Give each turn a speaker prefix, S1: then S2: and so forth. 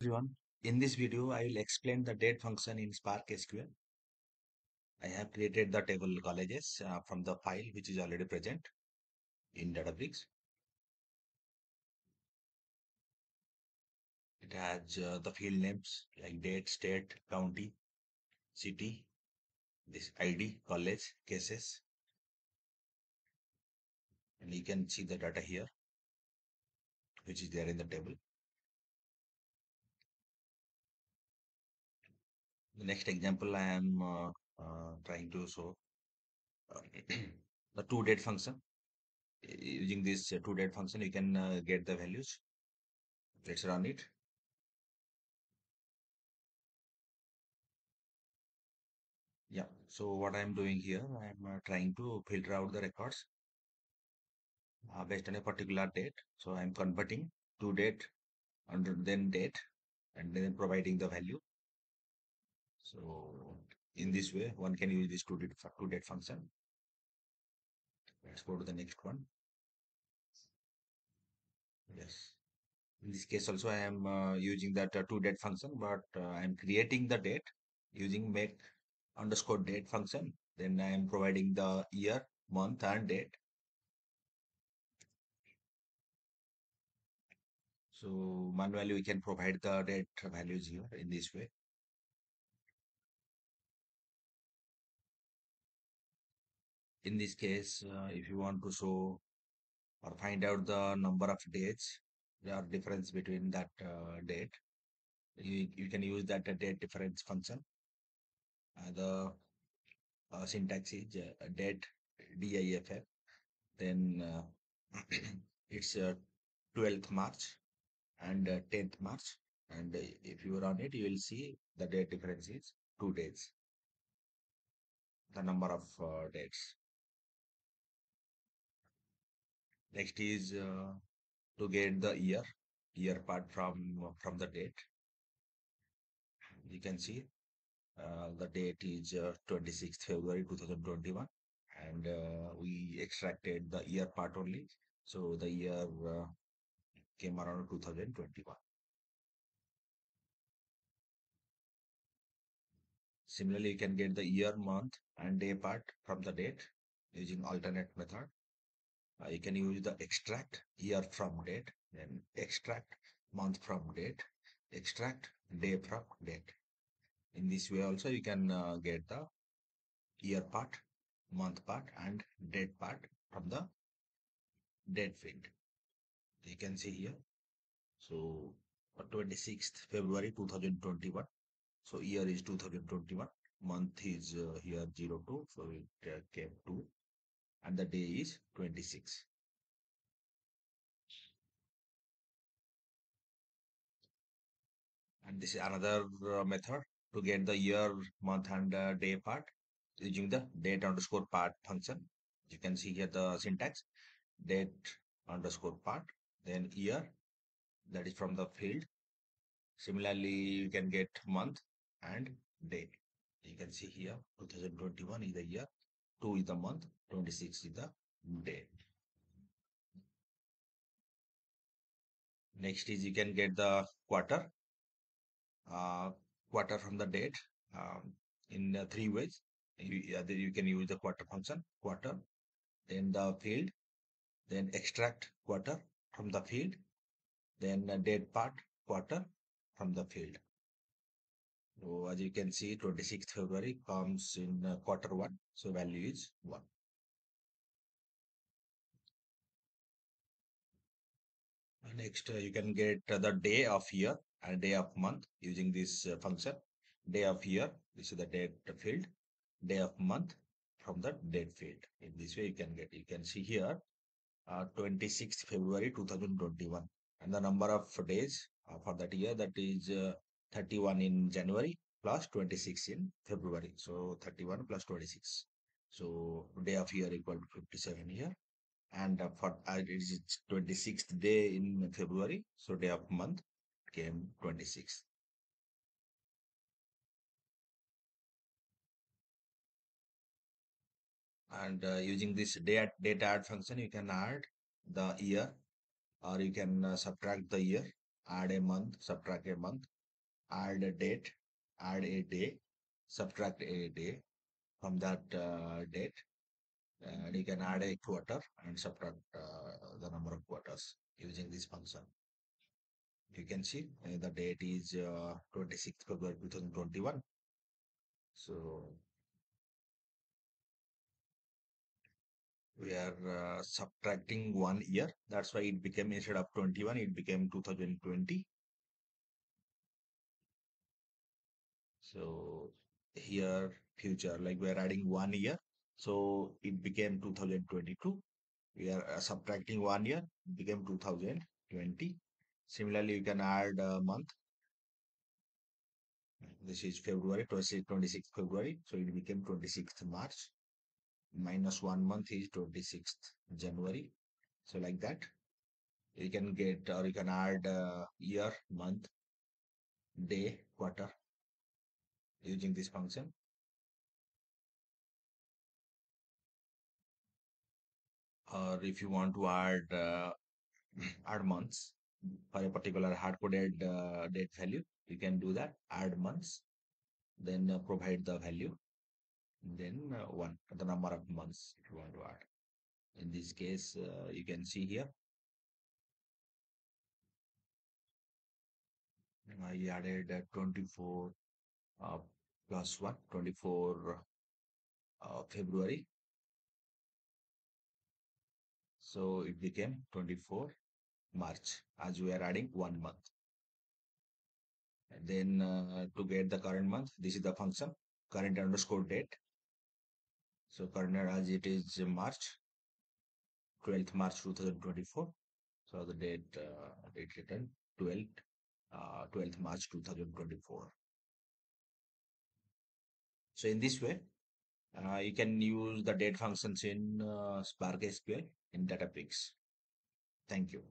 S1: everyone. In this video, I will explain the date function in Spark SQL. I have created the table colleges uh, from the file which is already present in Databricks. It has uh, the field names like date, state, county, city, this ID, college, cases. And you can see the data here, which is there in the table. The next example I am uh, uh, trying to show uh, the to date function. Using this uh, to date function, you can uh, get the values. Let's run it. Yeah, so what I'm doing here, I'm uh, trying to filter out the records uh, based on a particular date. So I'm converting to date under then date and then providing the value. So in this way, one can use this to date, to date function. Let's go to the next one. Yes. In this case also, I am uh, using that uh, to date function, but uh, I am creating the date using make underscore date function. Then I am providing the year, month and date. So manually we can provide the date values here in this way. In this case, uh, if you want to show or find out the number of dates, or difference between that uh, date. You, you can use that uh, date difference function. Uh, the uh, syntax is uh, date diff. Then uh, it's 12th March and 10th March. And if you run it, you will see the date difference is two days. The number of dates. Next is uh, to get the year, year part from from the date. You can see uh, the date is uh, 26th February 2021 and uh, we extracted the year part only. So the year uh, came around 2021. Similarly, you can get the year, month and day part from the date using alternate method uh, you can use the extract year from date then extract month from date extract day from date. In this way also you can uh, get the year part month part and date part from the date field. You can see here. So 26th february 2021 so year is 2021 month is uh, here 02 so it uh, came to and the day is 26. And this is another uh, method to get the year, month and uh, day part using the date underscore part function. You can see here the syntax date underscore part, then year that is from the field. Similarly, you can get month and day. You can see here 2021 is the year 2 is the month, 26 is the day. Next is you can get the quarter, uh, quarter from the date um, in uh, three ways. You, uh, you can use the quarter function, quarter, then the field, then extract quarter from the field, then date part quarter from the field. So as you can see, 26th February comes in uh, quarter one. So value is one. Next, uh, you can get uh, the day of year and day of month using this uh, function. Day of year, this is the date field. Day of month from the date field. In this way, you can get. You can see here, 26th February 2021, and the number of days for that year that is 31 in January plus 26 in February. So 31 plus 26. So day of year equal to 57 here. And uh, for uh, it is 26th day in February. So day of month came 26. And uh, using this data, date add function, you can add the year or you can uh, subtract the year add a month, subtract a month, add a date, add a day, subtract a day from that uh, date, and you can add a quarter and subtract uh, the number of quarters using this function. You can see uh, the date is uh, 26th February 2021. So we are uh, subtracting one year. That's why it became instead of 21, it became 2020. So here future, like we are adding one year. So it became 2022. We are uh, subtracting one year, became 2020. Similarly, you can add a month. This is February, 26th February. So it became 26th March minus one month is 26th January. So like that, you can get or you can add uh, year, month, day, quarter using this function. Or if you want to add uh, add months for a particular hard-coded uh, date value, you can do that. Add months, then uh, provide the value then uh, one the number of months if you want to add in this case uh, you can see here I added uh, 24 uh, plus 1 24 uh, February. So it became 24 March. As we are adding one month. And then uh, to get the current month this is the function current underscore date. So current as it is March 12th March 2024 so the date uh, date written 12th uh, 12th March 2024 so in this way uh, you can use the date functions in uh, Spark SQL in Databricks thank you